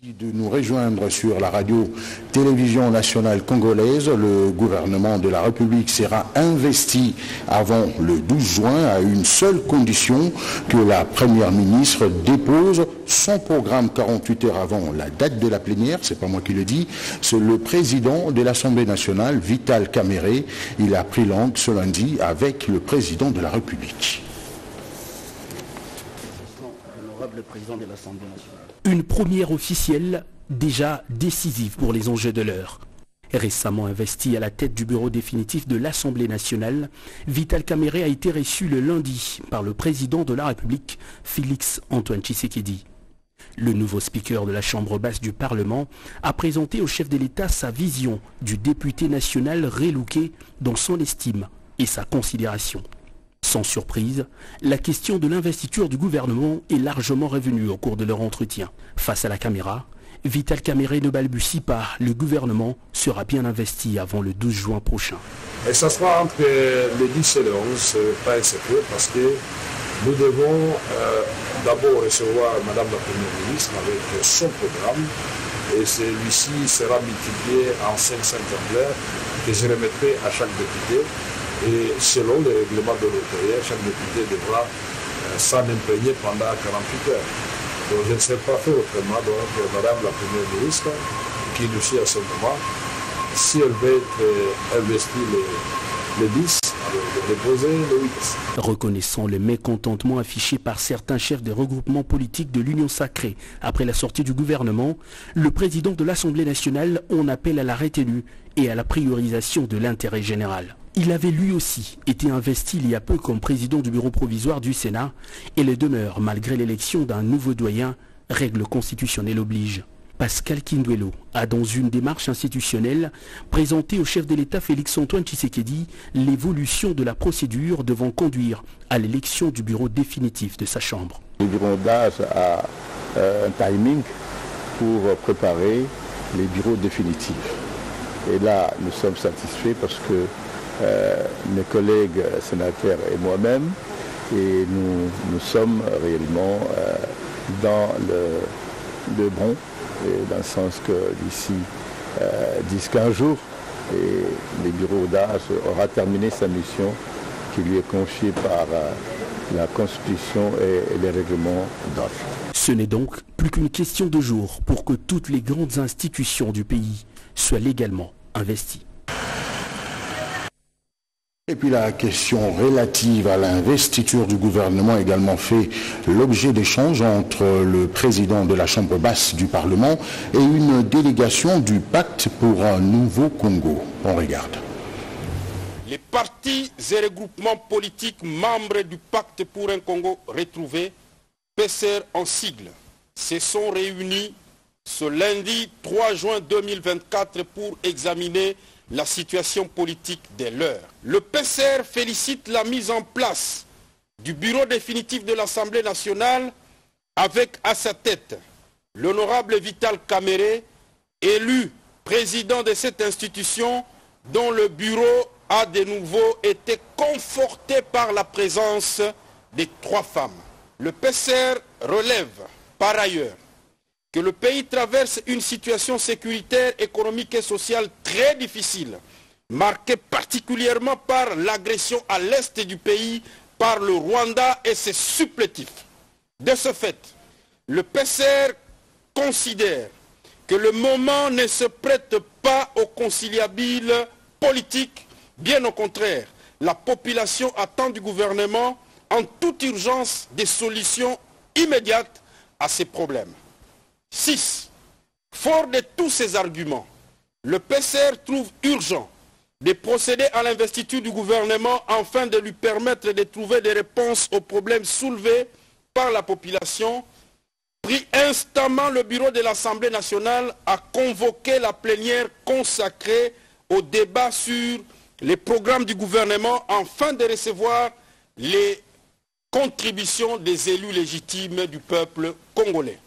de nous rejoindre sur la radio-télévision nationale congolaise. Le gouvernement de la République sera investi avant le 12 juin à une seule condition que la première ministre dépose son programme 48 heures avant la date de la plénière. C'est pas moi qui le dis. C'est le président de l'Assemblée nationale, Vital Caméré. Il a pris langue ce lundi avec le président de la République. Une première officielle déjà décisive pour les enjeux de l'heure. Récemment investi à la tête du bureau définitif de l'Assemblée nationale, Vital Caméré a été reçu le lundi par le président de la République, Félix Antoine Tshisekedi. Le nouveau speaker de la Chambre basse du Parlement a présenté au chef de l'État sa vision du député national relouqué dans son estime et sa considération. Sans surprise, la question de l'investiture du gouvernement est largement revenue au cours de leur entretien. Face à la caméra, Vital Caméré ne balbutie pas, le gouvernement sera bien investi avant le 12 juin prochain. Et ça sera entre le 10 et le 11, pas un secret, parce que nous devons euh, d'abord recevoir Madame la Première ministre avec son programme, et celui-ci sera multiplié en 5 exemplaires que je remettrai à chaque député. Et selon les règlements de l'intérieur, chaque député devra euh, s'en imprégner pendant 48 heures. Donc je ne sais pas faire autrement. Donc Madame la Première ministre, qui nous suit à ce moment, si elle veut être euh, investie le, le 10, Reconnaissant le mécontentement affiché par certains chefs des regroupements politiques de l'Union sacrée après la sortie du gouvernement, le président de l'Assemblée nationale en appelle à la rétenue et à la priorisation de l'intérêt général. Il avait lui aussi été investi il y a peu comme président du bureau provisoire du Sénat et le demeure malgré l'élection d'un nouveau doyen, règle constitutionnelle oblige. Pascal Kinduelo a dans une démarche institutionnelle présenté au chef de l'État Félix-Antoine Tshisekedi l'évolution de la procédure devant conduire à l'élection du bureau définitif de sa Chambre. Le bureau d'âge a euh, un timing pour préparer les bureaux définitifs. Et là, nous sommes satisfaits parce que mes collègues sénateurs et moi-même, et nous, sommes réellement euh, dans le, le bon dans le sens que d'ici 10-15 euh, jours, et les bureaux d'âge aura terminé sa mission qui lui est confiée par euh, la Constitution et les règlements d'âge. Ce n'est donc plus qu'une question de jours pour que toutes les grandes institutions du pays soient légalement investies. Et puis la question relative à l'investiture du gouvernement a également fait l'objet d'échanges entre le président de la Chambre basse du Parlement et une délégation du Pacte pour un nouveau Congo. On regarde. Les partis et regroupements politiques membres du Pacte pour un Congo retrouvé, PCR en sigle, se sont réunis ce lundi 3 juin 2024 pour examiner la situation politique des leurs. Le PCR félicite la mise en place du bureau définitif de l'Assemblée nationale avec à sa tête l'honorable Vital Caméré, élu président de cette institution dont le bureau a de nouveau été conforté par la présence des trois femmes. Le PCR relève par ailleurs que le pays traverse une situation sécuritaire, économique et sociale très difficile, marquée particulièrement par l'agression à l'est du pays par le Rwanda et ses supplétifs. De ce fait, le PCR considère que le moment ne se prête pas au conciliabile politique, bien au contraire, la population attend du gouvernement en toute urgence des solutions immédiates à ces problèmes. 6. Fort de tous ces arguments, le PCR trouve urgent de procéder à l'investiture du gouvernement afin de lui permettre de trouver des réponses aux problèmes soulevés par la population, pris instamment le bureau de l'Assemblée nationale à convoquer la plénière consacrée au débat sur les programmes du gouvernement afin de recevoir les contributions des élus légitimes du peuple congolais.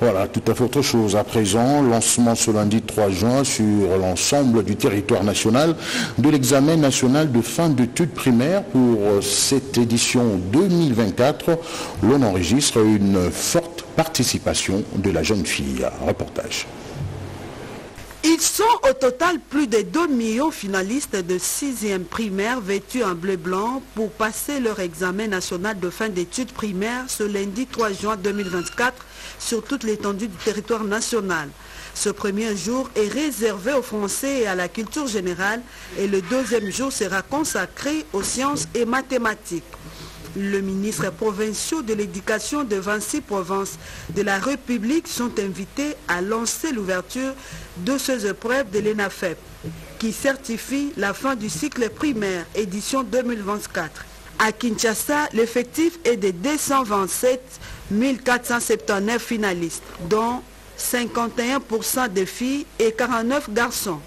Voilà, tout à fait autre chose. À présent, lancement ce lundi 3 juin sur l'ensemble du territoire national de l'examen national de fin d'études primaires pour cette édition 2024. L'on enregistre une forte participation de la jeune fille. Reportage. Ils sont au total plus de 2 millions finalistes de 6e primaire vêtus en bleu-blanc pour passer leur examen national de fin d'études primaires ce lundi 3 juin 2024 sur toute l'étendue du territoire national. Ce premier jour est réservé aux Français et à la culture générale et le deuxième jour sera consacré aux sciences et mathématiques. Le ministre provincial de l'éducation de 26 provinces de la République sont invités à lancer l'ouverture de ces épreuves de l'ENAFEP qui certifie la fin du cycle primaire édition 2024. À Kinshasa, l'effectif est de 227 479 finalistes, dont 51% de filles et 49 garçons.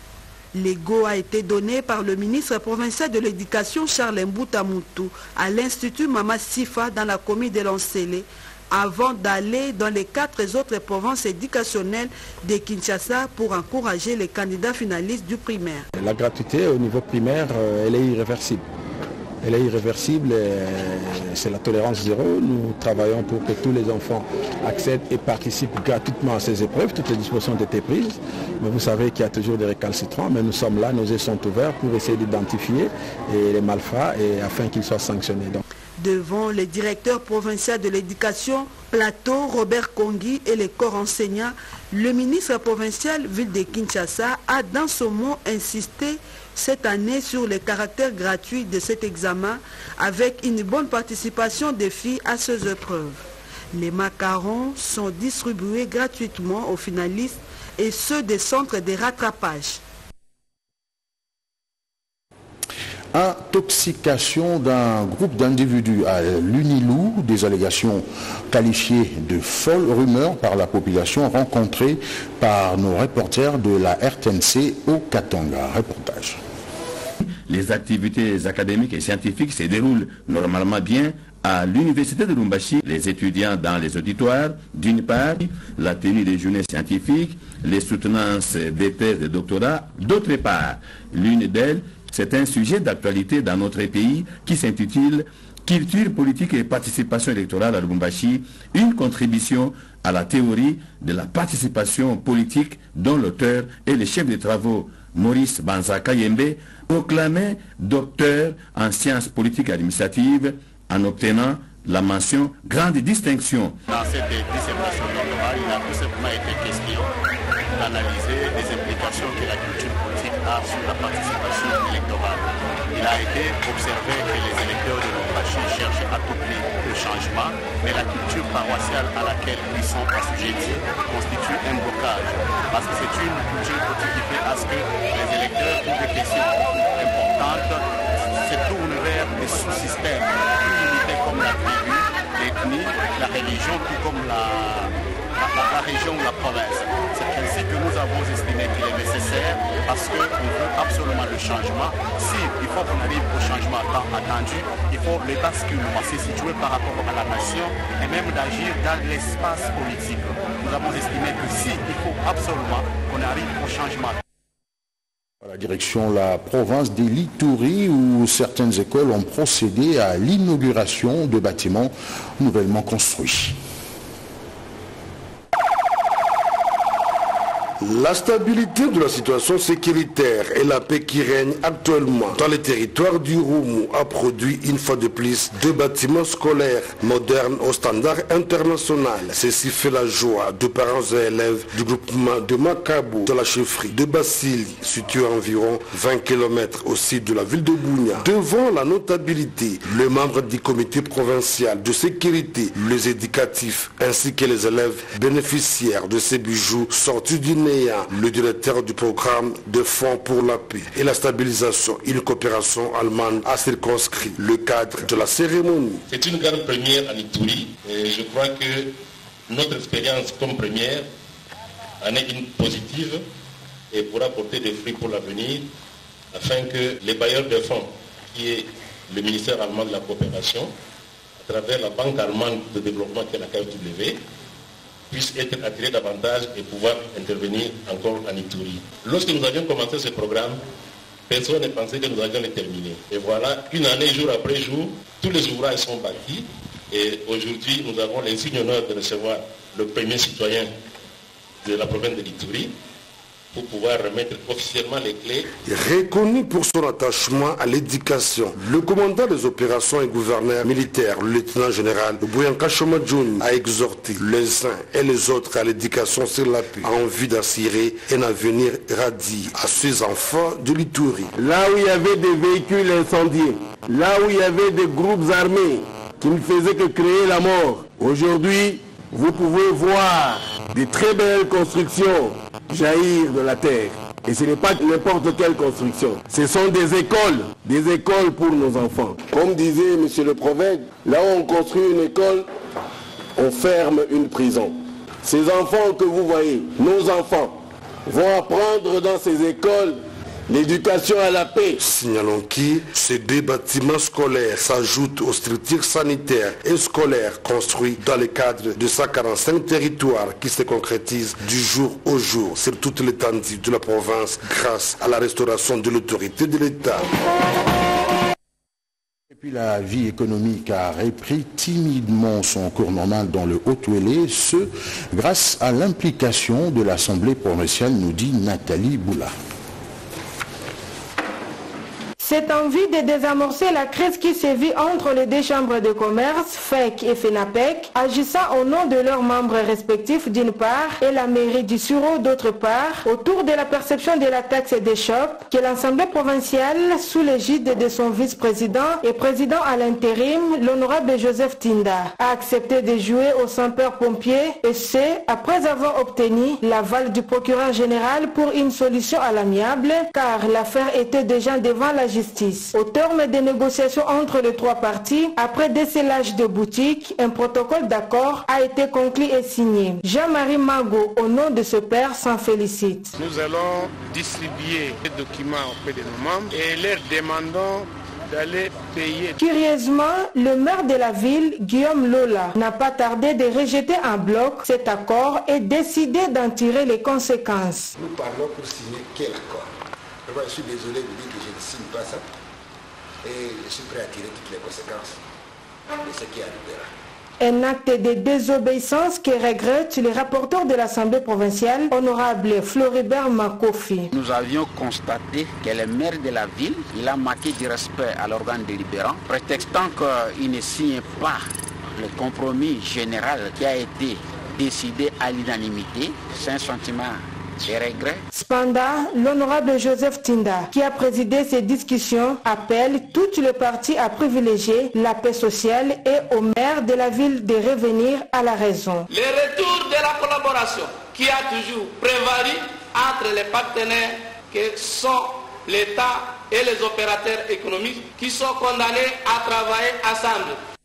L'ego a été donné par le ministre provincial de l'Éducation Charles Mboutamutu à l'Institut Mama Sifa dans la commune de Lancélé avant d'aller dans les quatre autres provinces éducationnelles de Kinshasa pour encourager les candidats finalistes du primaire. La gratuité au niveau primaire, euh, elle est irréversible elle est irréversible, c'est la tolérance zéro. Nous travaillons pour que tous les enfants accèdent et participent gratuitement à ces épreuves. Toutes les dispositions ont été prises, mais vous savez qu'il y a toujours des récalcitrants, mais nous sommes là, nos yeux sont ouverts pour essayer d'identifier les malfrats et afin qu'ils soient sanctionnés. Devant le directeur provincial de l'éducation, Plateau, Robert Kongi et les corps enseignants, le ministre provincial ville de Kinshasa a dans son mot insisté cette année sur le caractère gratuit de cet examen avec une bonne participation des filles à ces épreuves. Les macarons sont distribués gratuitement aux finalistes et ceux des centres de rattrapage. intoxication d'un groupe d'individus à l'Unilou, des allégations qualifiées de folles rumeurs par la population rencontrée par nos reporters de la RTNC au Katanga. Reportage. Les activités académiques et scientifiques se déroulent normalement bien à l'université de Lumbashi, les étudiants dans les auditoires, d'une part, la tenue des journées scientifiques, les soutenances des thèses de doctorat, d'autre part. L'une d'elles c'est un sujet d'actualité dans notre pays qui s'intitule Culture politique et participation électorale à Lubumbashi, une contribution à la théorie de la participation politique dont l'auteur est le chef des travaux Maurice Banzaka Yembe, proclamé docteur en sciences politiques et administratives en obtenant la mention grande distinction. Dans cette dissertation doctorale, il a tout simplement été question d'analyser les implications que la culture politique a sur la participation électorale. Il a été observé que les électeurs de Lombashi cherchent à tout prix le changement, mais la culture paroissiale à laquelle ils sont assujettis constitue un blocage. Parce que c'est une culture politique qui fait à ce que religion, tout comme la, la, région ou la province. C'est ainsi que nous avons estimé qu'il est nécessaire parce qu'on veut absolument le changement. Si il faut qu'on arrive au changement tant attendu, il faut les basculements se situer par rapport à la nation et même d'agir dans l'espace politique. Nous avons estimé que si il faut absolument qu'on arrive au changement. Direction la province des Litouries où certaines écoles ont procédé à l'inauguration de bâtiments nouvellement construits. La stabilité de la situation sécuritaire et la paix qui règne actuellement dans les territoires du Roumou a produit une fois de plus deux bâtiments scolaires modernes au standard international. Ceci fait la joie de parents et élèves du groupement de Macabo dans la chefferie de Basili, située à environ 20 km au sud de la ville de Bougna. Devant la notabilité, les membres du comité provincial de sécurité, les éducatifs ainsi que les élèves bénéficiaires de ces bijoux sortis d'une le directeur du programme de fonds pour la paix et la stabilisation, une coopération allemande a circonscrit le cadre de la cérémonie. C'est une grande première en Ituri et je crois que notre expérience comme première en est une positive et pourra porter des fruits pour l'avenir afin que les bailleurs de fonds, qui est le ministère allemand de la coopération, à travers la Banque allemande de développement qui est la KfW, puissent être attirés davantage et pouvoir intervenir encore en Ituri. Lorsque nous avions commencé ce programme, personne ne pensait que nous allions le terminer. Et voilà, une année, jour après jour, tous les ouvrages sont bâtis. Et aujourd'hui, nous avons l'insigne honneur de recevoir le premier citoyen de la province de l'Itourie pour pouvoir remettre officiellement les clés. Reconnu pour son attachement à l'éducation, le commandant des opérations et gouverneur militaire, le lieutenant général Bouyanka Chomadjoun, a exhorté les uns et les autres à l'éducation sur la paix, en vue d'assurer un avenir radis à ses enfants de l'Itourie. Là où il y avait des véhicules incendiés, là où il y avait des groupes armés qui ne faisaient que créer la mort, aujourd'hui, vous pouvez voir des très belles constructions jaillir de la terre. Et ce n'est pas n'importe quelle construction. Ce sont des écoles, des écoles pour nos enfants. Comme disait monsieur le prophète, là où on construit une école, on ferme une prison. Ces enfants que vous voyez, nos enfants, vont apprendre dans ces écoles l'éducation à la paix. Signalons que ces deux bâtiments scolaires s'ajoutent aux structures sanitaires et scolaires construits dans le cadre de 145 territoires qui se concrétisent du jour au jour sur toute l'étendue de la province grâce à la restauration de l'autorité de l'État. Et puis la vie économique a repris timidement son cours normal dans le Haut-Ouélé, ce grâce à l'implication de l'Assemblée provinciale, nous dit Nathalie Boula. Cette envie de désamorcer la crise qui sévit entre les deux chambres de commerce, FEC et FENAPEC, agissant au nom de leurs membres respectifs d'une part et la mairie du Suro d'autre part, autour de la perception de la taxe des shops que l'Assemblée provinciale, sous l'égide de son vice-président et président à l'intérim, l'honorable Joseph Tinda, a accepté de jouer au sapeur-pompier et c'est après avoir obtenu l'aval du procureur général pour une solution à l'amiable car l'affaire était déjà devant la justice au terme des négociations entre les trois parties, après décellage de boutiques, un protocole d'accord a été conclu et signé. Jean-Marie Mago, au nom de ce père, s'en félicite. Nous allons distribuer les documents auprès de nos membres et leur demandons d'aller payer. Curieusement, le maire de la ville, Guillaume Lola, n'a pas tardé de rejeter en bloc cet accord et décidé d'en tirer les conséquences. Nous parlons pour signer quel accord? Je suis désolé de dire que je ne signe pas ça. Et je suis prêt à tirer toutes les conséquences de ce qui arrivera. Un acte de désobéissance que regrette le rapporteur de l'Assemblée provinciale, honorable Floribert Makofi. Nous avions constaté que le maire de la ville, il a manqué du respect à l'organe délibérant, prétextant qu'il ne signe pas le compromis général qui a été décidé à l'unanimité. C'est un sentiment Cependant, l'honorable Joseph Tinda, qui a présidé ces discussions, appelle toutes les parties à privilégier la paix sociale et au maire de la ville de revenir à la raison. Le retour de la collaboration qui a toujours prévalu entre les partenaires que sont l'État et les opérateurs économiques qui sont condamnés à travailler ensemble.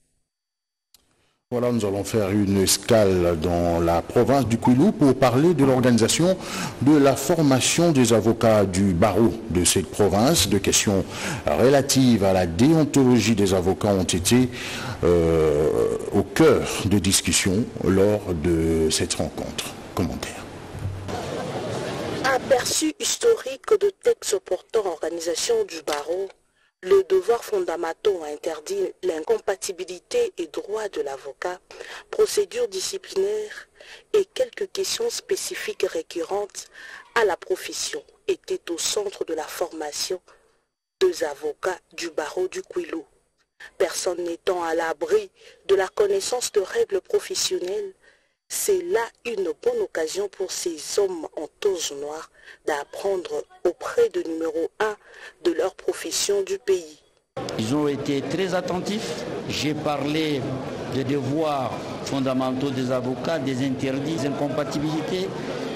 Voilà, nous allons faire une escale dans la province du Kouilou pour parler de l'organisation de la formation des avocats du barreau de cette province. De questions relatives à la déontologie des avocats ont été euh, au cœur de discussions lors de cette rencontre. Commentaire. Aperçu historique de textes portant organisation du barreau, le devoir fondamental interdit l'incompatibilité et droit de l'avocat, procédure disciplinaire et quelques questions spécifiques récurrentes à la profession étaient au centre de la formation des avocats du barreau du Quilou. Personne n'étant à l'abri de la connaissance de règles professionnelles, c'est là une bonne occasion pour ces hommes en toge noire d'apprendre auprès de numéro un de leur profession du pays. Ils ont été très attentifs. J'ai parlé des devoirs fondamentaux des avocats, des interdits, des incompatibilités.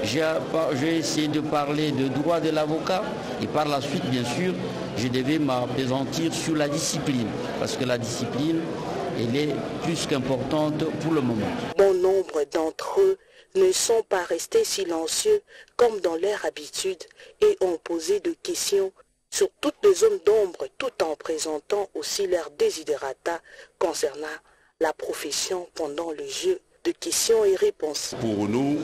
J'ai essayé de parler de droit de l'avocat et par la suite, bien sûr, je devais m'apaisantir sur la discipline. Parce que la discipline, elle est plus qu'importante pour le moment. Bon nombre d'entre eux ne sont pas restés silencieux comme dans leur habitude et ont posé des questions sur toutes les zones d'ombre tout en présentant aussi leurs desiderata concernant la profession pendant le jeu de questions et réponses. Pour nous,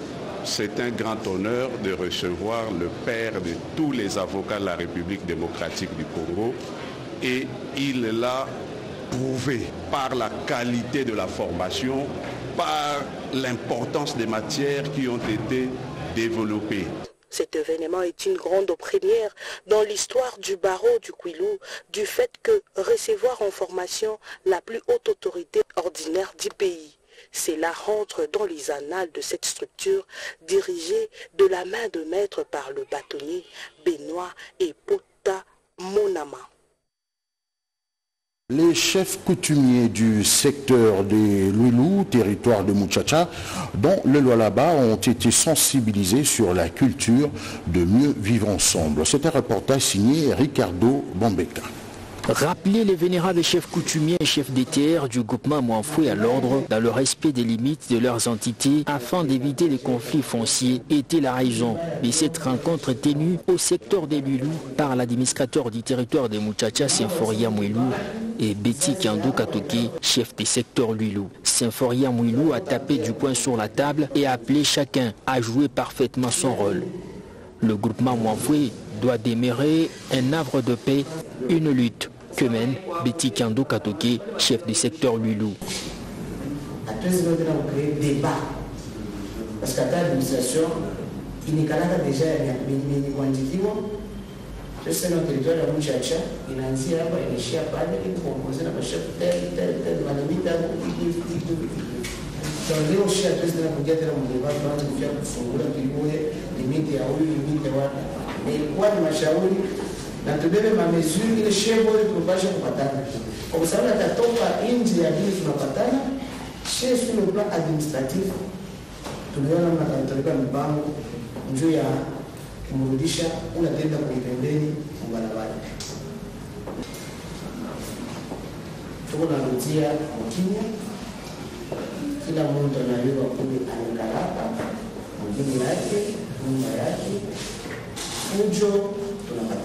c'est un grand honneur de recevoir le père de tous les avocats de la République démocratique du Congo et il là prouvé par la qualité de la formation, par l'importance des matières qui ont été développées. Cet événement est une grande première dans l'histoire du barreau du Quilou, du fait que recevoir en formation la plus haute autorité ordinaire du pays. Cela rentre dans les annales de cette structure dirigée de la main de maître par le bâtonnier Benoît et Pota Monama. Les chefs coutumiers du secteur des Loulou, territoire de Muchacha, dont le Lualaba, ont été sensibilisés sur la culture de mieux vivre ensemble. C'est un reportage signé Ricardo Bombeka. Rappeler les vénérables chefs coutumiers et chefs des terres du groupement Moinfoué à l'ordre dans le respect des limites de leurs entités afin d'éviter les conflits fonciers était la raison de cette rencontre tenue au secteur des Lulou par l'administrateur du territoire de Muchacha, Symphoria Mouilou et Betty Kando Katoke, chef des secteurs Lulou. Symphoria Mouilou a tapé du poing sur la table et a appelé chacun à jouer parfaitement son rôle. Le groupement Moinfoué doit démarrer un arbre de paix, une lutte que mène Betty Kando Katoke, chef du secteur Lulou. na tubebe mamezuri ile shebo ile tupashe kupatana, kwa sababu atatoka nje ya hili tunapatana chez sur le plan administratif. Tumeona mna kanitoleka mpango njoo ya kumrudisha ule atenda kuipembeni mbarabara. Tuko narudia mkinya, kila mtu anayua kule anakaraka mwingine yake nyuma yake fujo tunapata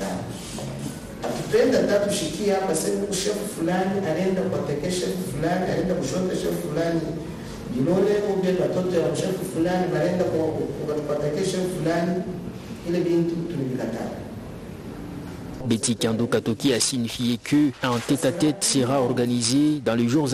Betty Kando Katoki a signifié que un tête-à-tête sera organisé dans les jours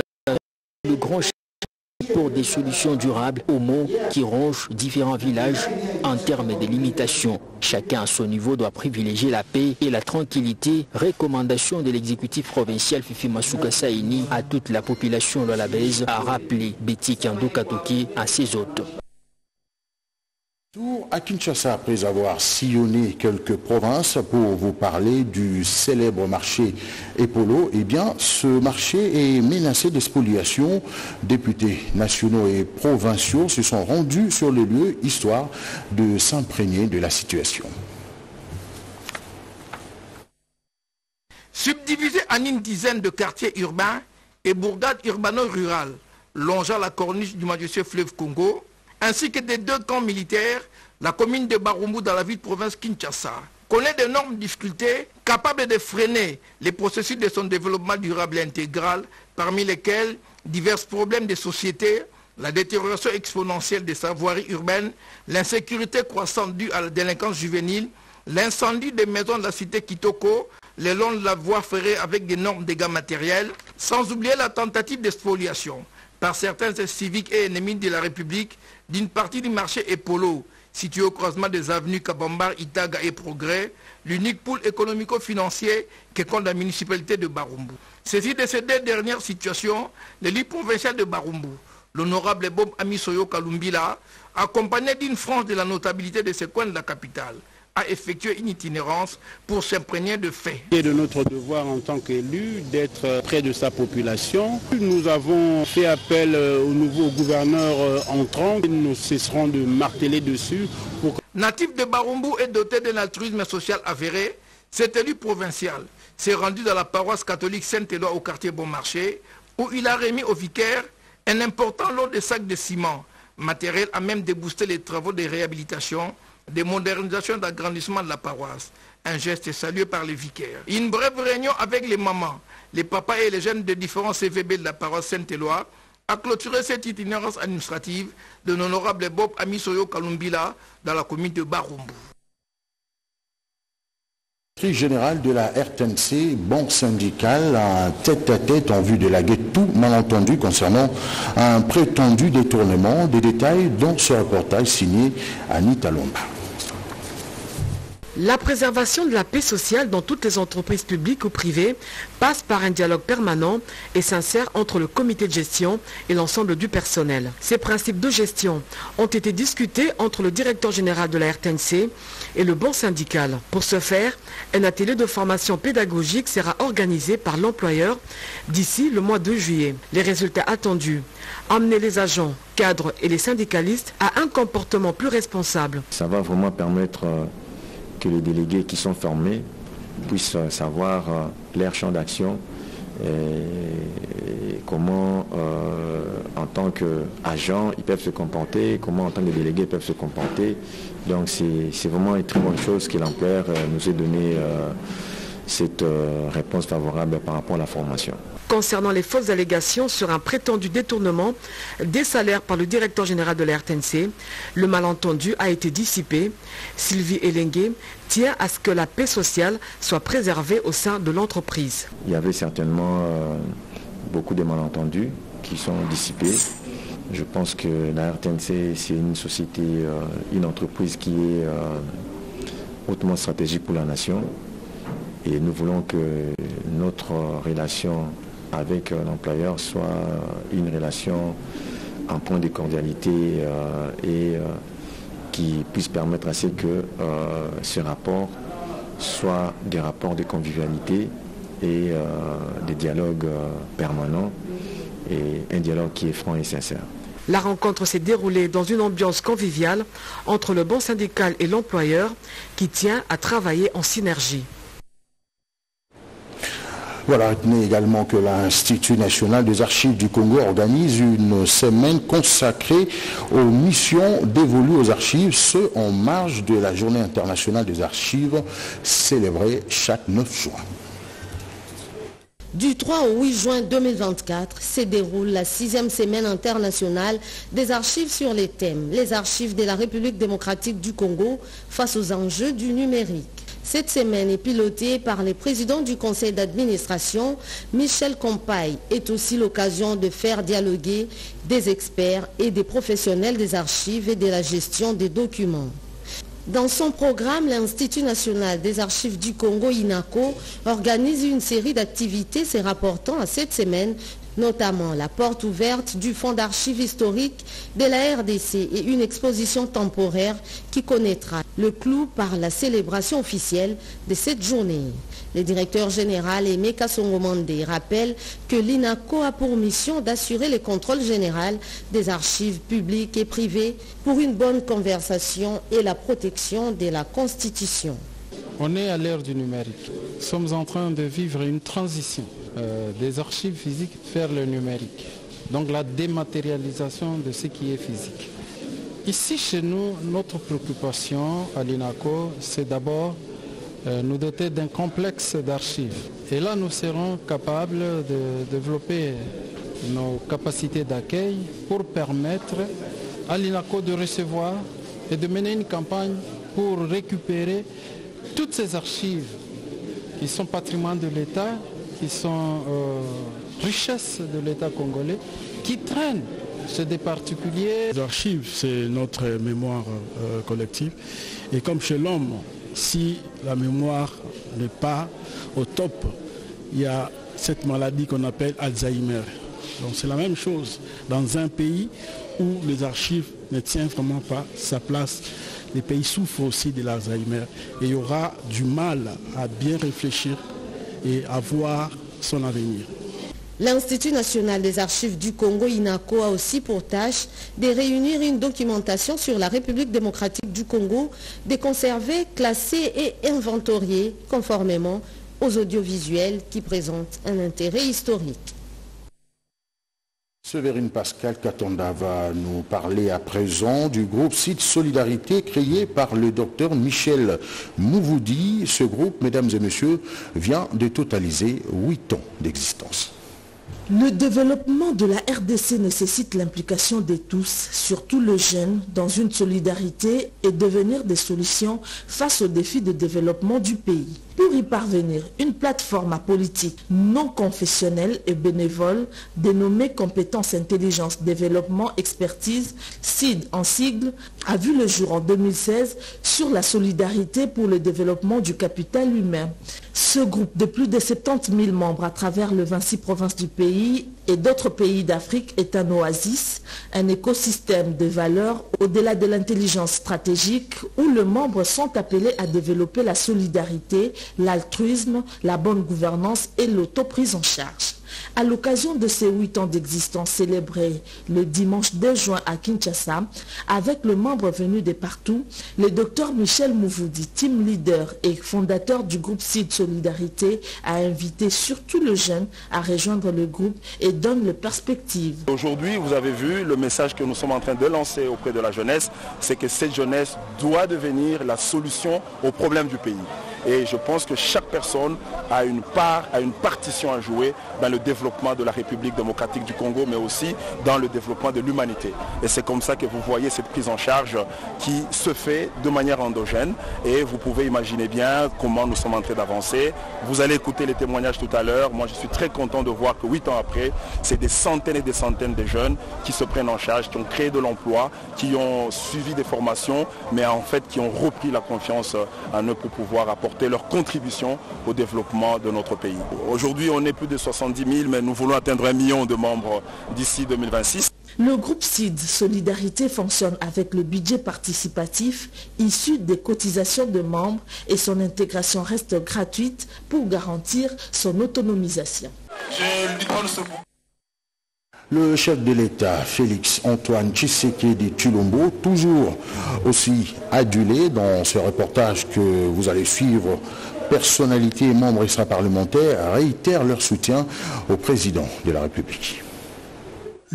des solutions durables aux maux qui rongent différents villages en termes de limitations. Chacun à son niveau doit privilégier la paix et la tranquillité. Recommandation de l'exécutif provincial Fifi Masuka Saini à toute la population lolabaise a rappelé Betty Kando Katoki à ses hôtes. Tour à Kinshasa, après avoir sillonné quelques provinces pour vous parler du célèbre marché Epolo, eh bien, ce marché est menacé d'expoliation. Députés nationaux et provinciaux se sont rendus sur le lieu, histoire de s'imprégner de la situation. Subdivisé en une dizaine de quartiers urbains et bourgades urbano-rurales, longeant la corniche du majestueux fleuve Congo, ainsi que des deux camps militaires, la commune de Barumbu dans la ville province Kinshasa connaît d'énormes difficultés capables de freiner les processus de son développement durable et intégral, parmi lesquels divers problèmes de société, la détérioration exponentielle des savoiries urbaines, l'insécurité croissante due à la délinquance juvénile, l'incendie des maisons de la cité Kitoko, le long de la voie ferrée avec d'énormes dégâts matériels, sans oublier la tentative d'expoliation par certains civiques et ennemis de la République d'une partie du marché Epolo, situé au croisement des avenues Kabambar, Itaga et Progrès, l'unique pool économico-financier que compte la municipalité de Barumbu. Ceci de ces deux dernières situations, l'élite provinciale de Barumbu, l'honorable Bob Amisoyo Kalumbila, accompagné d'une frange de la notabilité de ce coin de la capitale, a effectué une itinérance pour s'imprégner de faits. C'est de notre devoir en tant qu'élu d'être près de sa population. Nous avons fait appel au nouveau gouverneur entrant. Nous cesserons de marteler dessus. Pour... Natif de Barumbu et doté d'un altruisme social avéré, cet élu provincial s'est rendu dans la paroisse catholique Saint-Éloi au quartier Bonmarché, où il a remis au vicaire un important lot de sacs de ciment, matériel à même de booster les travaux de réhabilitation de modernisation d'agrandissement de la paroisse. Un geste salué par les vicaires. Une brève réunion avec les mamans, les papas et les jeunes de différents CVB de la paroisse Saint-Éloi a clôturé cette itinérance administrative de l'honorable Bob Amisoyo Kalumbila dans la commune de Barumbu. général de la RTNC, bon syndical, un tête-à-tête en vue de la guette tout malentendu concernant un prétendu détournement des détails dans ce reportage signé Anita Lomba. La préservation de la paix sociale dans toutes les entreprises publiques ou privées passe par un dialogue permanent et sincère entre le comité de gestion et l'ensemble du personnel. Ces principes de gestion ont été discutés entre le directeur général de la RTNC et le bon syndical. Pour ce faire, un atelier de formation pédagogique sera organisé par l'employeur d'ici le mois de juillet. Les résultats attendus amener les agents, cadres et les syndicalistes à un comportement plus responsable. Ça va vraiment permettre euh, que les délégués qui sont formés puissent euh, savoir euh, leur champ d'action et comment en tant qu'agents ils peuvent se comporter, comment en tant que délégués ils peuvent se comporter. Donc c'est vraiment une très bonne chose que l'employeur nous ait donné cette réponse favorable par rapport à la formation concernant les fausses allégations sur un prétendu détournement des salaires par le directeur général de la RTNC. Le malentendu a été dissipé. Sylvie Elengue tient à ce que la paix sociale soit préservée au sein de l'entreprise. Il y avait certainement euh, beaucoup de malentendus qui sont dissipés. Je pense que la RTNC, c'est une société, euh, une entreprise qui est euh, hautement stratégique pour la nation. Et nous voulons que notre relation avec euh, l'employeur soit une relation en point de cordialité euh, et euh, qui puisse permettre à ce que ces rapports soient des rapports de convivialité et des dialogues permanents et un dialogue qui est franc et sincère. La rencontre s'est déroulée dans une ambiance conviviale entre le bon syndical et l'employeur qui tient à travailler en synergie. Voilà, retenez également que l'Institut national des archives du Congo organise une semaine consacrée aux missions dévolues aux archives, ce en marge de la Journée internationale des archives célébrée chaque 9 juin. Du 3 au 8 juin 2024 se déroule la sixième semaine internationale des archives sur les thèmes Les archives de la République démocratique du Congo face aux enjeux du numérique. Cette semaine est pilotée par le président du conseil d'administration, Michel Compaille, est aussi l'occasion de faire dialoguer des experts et des professionnels des archives et de la gestion des documents. Dans son programme, l'Institut national des archives du Congo, INACO, organise une série d'activités se rapportant à cette semaine notamment la porte ouverte du fonds d'archives historiques de la RDC et une exposition temporaire qui connaîtra le clou par la célébration officielle de cette journée. Le directeur général Emeka Songomande rappelle que l'INACO a pour mission d'assurer le contrôle général des archives publiques et privées pour une bonne conversation et la protection de la Constitution. On est à l'ère du numérique. Nous sommes en train de vivre une transition euh, des archives physiques vers le numérique. Donc la dématérialisation de ce qui est physique. Ici chez nous, notre préoccupation à l'INACO, c'est d'abord euh, nous doter d'un complexe d'archives. Et là, nous serons capables de développer nos capacités d'accueil pour permettre à l'INACO de recevoir et de mener une campagne pour récupérer toutes ces archives qui sont patrimoine de l'État, qui sont euh, richesses de l'État congolais, qui traînent chez des particuliers. Les archives, c'est notre mémoire euh, collective. Et comme chez l'homme, si la mémoire n'est pas au top, il y a cette maladie qu'on appelle Alzheimer. Donc c'est la même chose dans un pays où les archives ne tiennent vraiment pas sa place les pays souffrent aussi de l'Alzheimer et il aura du mal à bien réfléchir et à voir son avenir. L'Institut national des archives du Congo, INACO, a aussi pour tâche de réunir une documentation sur la République démocratique du Congo, de conserver, classer et inventorier conformément aux audiovisuels qui présentent un intérêt historique. Séverine Pascal Katonda va nous parler à présent du groupe Site Solidarité créé par le docteur Michel Mouvoudi. Ce groupe, mesdames et messieurs, vient de totaliser 8 ans d'existence. Le développement de la RDC nécessite l'implication de tous, surtout le jeunes, dans une solidarité et devenir des solutions face aux défis de développement du pays. Pour y parvenir, une plateforme politique non confessionnelle et bénévole dénommée Compétences Intelligence Développement Expertise, CID en sigle, a vu le jour en 2016 sur la solidarité pour le développement du capital humain. Ce groupe de plus de 70 000 membres à travers le 26 provinces du pays et d'autres pays d'Afrique est un oasis, un écosystème de valeurs au-delà de l'intelligence stratégique où les membres sont appelés à développer la solidarité, l'altruisme, la bonne gouvernance et l'autoprise en charge. À l'occasion de ces huit ans d'existence célébrés le dimanche 2 juin à Kinshasa, avec le membre venu de partout, le docteur Michel Mouvoudi, team leader et fondateur du groupe CID Solidarité, a invité surtout le jeune à rejoindre le groupe et donne le perspective. Aujourd'hui, vous avez vu le message que nous sommes en train de lancer auprès de la jeunesse, c'est que cette jeunesse doit devenir la solution aux problèmes du pays. Et je pense que chaque personne a une part, a une partition à jouer dans le développement de la République démocratique du Congo, mais aussi dans le développement de l'humanité. Et c'est comme ça que vous voyez cette prise en charge qui se fait de manière endogène. Et vous pouvez imaginer bien comment nous sommes en train d'avancer. Vous allez écouter les témoignages tout à l'heure. Moi, je suis très content de voir que huit ans après, c'est des centaines et des centaines de jeunes qui se prennent en charge, qui ont créé de l'emploi, qui ont suivi des formations, mais en fait qui ont repris la confiance en eux pour pouvoir apporter leur contribution au développement de notre pays. Aujourd'hui, on est plus de 70 000, mais nous voulons atteindre un million de membres d'ici 2026. Le groupe CID Solidarité fonctionne avec le budget participatif issu des cotisations de membres et son intégration reste gratuite pour garantir son autonomisation. Le chef de l'État, Félix Antoine Tshisekedi Chulombo, toujours aussi adulé dans ce reportage que vous allez suivre, personnalités et membres extra-parlementaires réitèrent leur soutien au président de la République.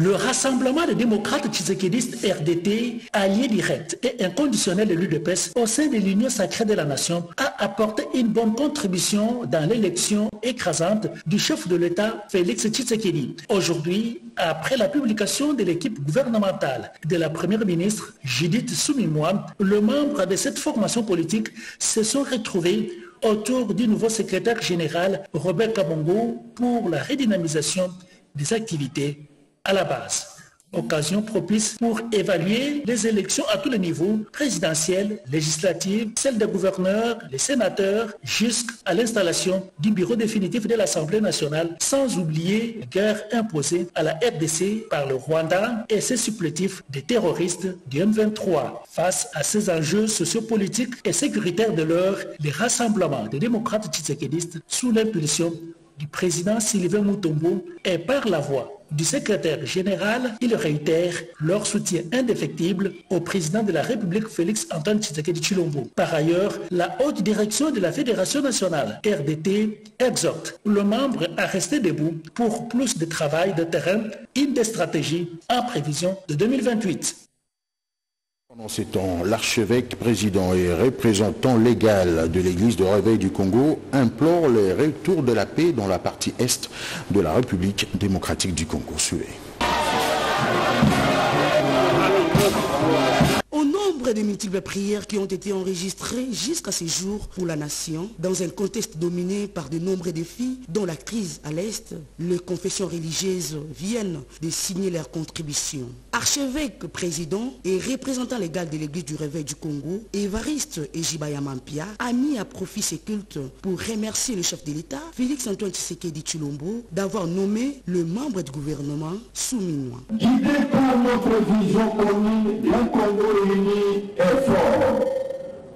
Le Rassemblement des démocrates tshisekidistes RDT, allié direct et inconditionnel de l'UDPS au sein de l'Union sacrée de la nation, a apporté une bonne contribution dans l'élection écrasante du chef de l'État Félix Tshisekedi. Aujourd'hui, après la publication de l'équipe gouvernementale de la première ministre Judith Soumimoa, le membre de cette formation politique se sont retrouvés autour du nouveau secrétaire général Robert Kabongo pour la redynamisation des activités à la base. Occasion propice pour évaluer les élections à tous les niveaux, présidentielles, législatives, celles des gouverneurs, les sénateurs, jusqu'à l'installation du bureau définitif de l'Assemblée nationale, sans oublier la guerre imposée à la RDC par le Rwanda et ses supplétifs des terroristes du M23. Face à ces enjeux sociopolitiques et sécuritaires de l'heure, les rassemblements des démocrates tshisekidistes sous l'impulsion du président Sylvain Moutombo et par la voix du secrétaire général, il réitère leur soutien indéfectible au président de la République Félix Antoine Tshisekedi Chilombo. Par ailleurs, la haute direction de la Fédération nationale RDT exhorte le membre à rester debout pour plus de travail de terrain, une des stratégies en prévision de 2028. Pendant ces temps, l'archevêque, président et représentant légal de l'église de réveil du Congo implore le retour de la paix dans la partie est de la République démocratique du Congo. Suivez. Nombre de multiples prières qui ont été enregistrées jusqu'à ce jour pour la nation, dans un contexte dominé par de nombreux défis, dont la crise à l'Est, les confessions religieuses viennent de signer leur contribution. Archevêque, président et représentant légal de l'Église du Réveil du Congo, Évariste Ejibaya Mampia, a mis à profit ces cultes pour remercier le chef de l'État, Félix Antoine Tshisekedi Chulombo, d'avoir nommé le membre du gouvernement Souminois. Notre vision commune d'un Congo réuni et fort,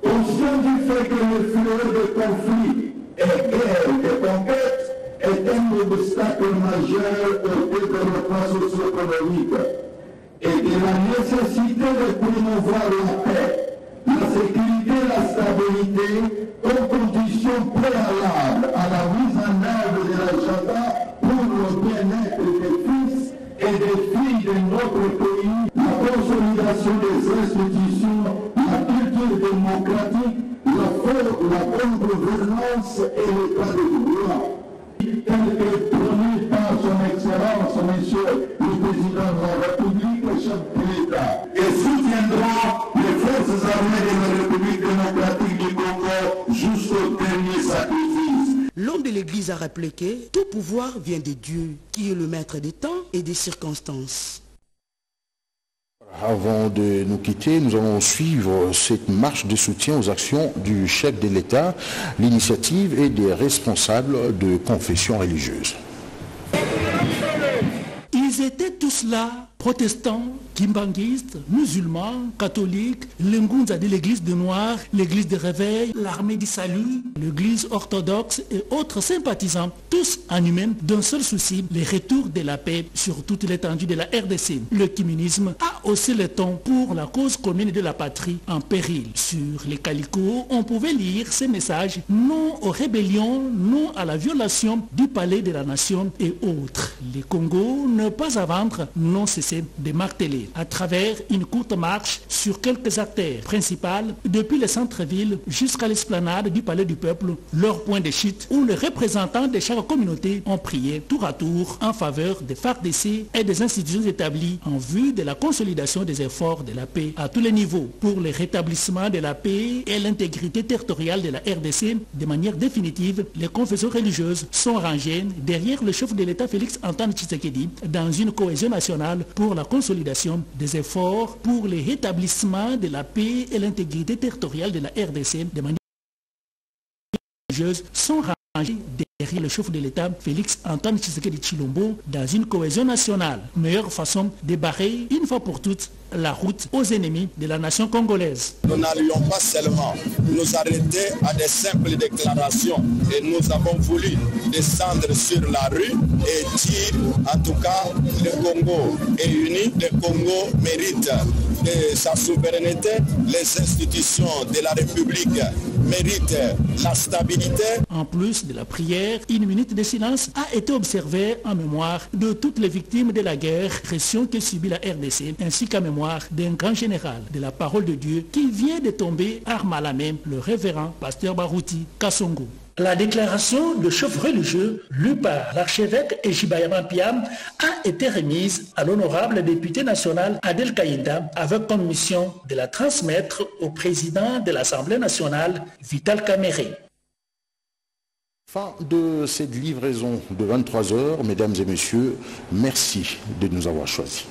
conscient du fait que le fleuve de conflits et guerres et conquêtes est un obstacle majeur au développement socio-économique et de la nécessité de promouvoir la paix, la sécurité et la stabilité comme condition préalable à la mise en œuvre de l'agenda rappelé que tout pouvoir vient de Dieu, qui est le maître des temps et des circonstances. Avant de nous quitter, nous allons suivre cette marche de soutien aux actions du chef de l'État, l'initiative et des responsables de confessions religieuses. Ils étaient tous là, protestants, kimbanguistes, musulmans, catholiques, l'Ngunza de l'église de Noir, l'église de Réveil, l'armée du salut, l'église orthodoxe et autres sympathisants, tous en d'un seul souci, le retour de la paix sur toute l'étendue de la RDC. Le communisme a aussi le ton pour la cause commune de la patrie en péril. Sur les calicots, on pouvait lire ces messages non aux rébellions, non à la violation du palais de la nation et autres. Les Congos ne pas à vendre, non cessé de marteler à travers une courte marche sur quelques artères principales depuis le centre-ville jusqu'à l'esplanade du Palais du Peuple, leur point de chute où les représentants de chaque communauté ont prié tour à tour en faveur des FARDC et des institutions établies en vue de la consolidation des efforts de la paix à tous les niveaux pour le rétablissement de la paix et l'intégrité territoriale de la RDC de manière définitive. Les confessions religieuses sont rangées derrière le chef de l'État Félix Antoine Tshisekedi dans une cohésion nationale pour la consolidation des efforts pour le rétablissement de la paix et l'intégrité territoriale de la RDC de manière religieuse sont rangés derrière le chef de l'État Félix Antoine Tshisekedi Chilombo dans une cohésion nationale. Meilleure façon de barrer une fois pour toutes la route aux ennemis de la nation congolaise. Nous n'allions pas seulement nous arrêter à des simples déclarations et nous avons voulu descendre sur la rue et dire en tout cas le Congo est uni, le Congo mérite sa souveraineté, les institutions de la République méritent la stabilité. En plus de la prière, une minute de silence a été observée en mémoire de toutes les victimes de la guerre, pression que subit la RDC, ainsi qu'en mémoire d'un grand général de la parole de Dieu qui vient de tomber arme à la main, le révérend pasteur Barouti Kassongo. La déclaration de chef religieux lue par l'archevêque Ejibayama Piam a été remise à l'honorable député national Adel Kaïnda avec comme mission de la transmettre au président de l'Assemblée nationale Vital Kamere. Fin de cette livraison de 23 heures, mesdames et messieurs, merci de nous avoir choisis.